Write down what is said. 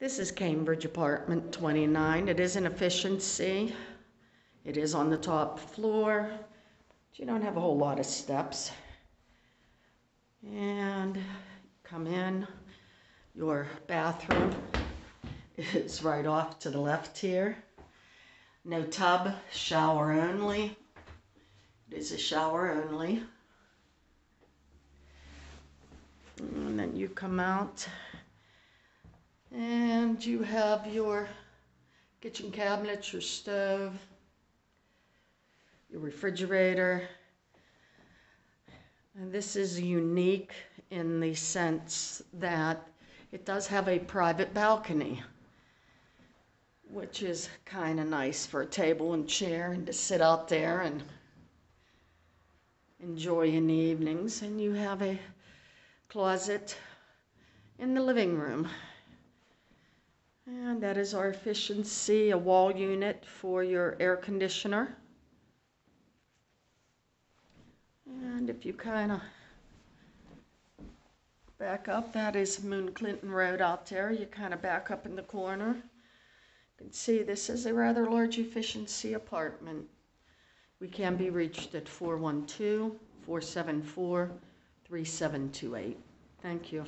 This is Cambridge Apartment 29. It is an efficiency. It is on the top floor. You don't have a whole lot of steps. And come in. Your bathroom is right off to the left here. No tub, shower only. It is a shower only. And then you come out and you have your kitchen cabinets, your stove, your refrigerator. And this is unique in the sense that it does have a private balcony, which is kind of nice for a table and chair and to sit out there and enjoy in the evenings. And you have a closet in the living room. And that is our efficiency, a wall unit for your air conditioner. And if you kind of back up, that is Moon Clinton Road out there. You kind of back up in the corner. You can see this is a rather large efficiency apartment. We can be reached at 412 474 3728. Thank you.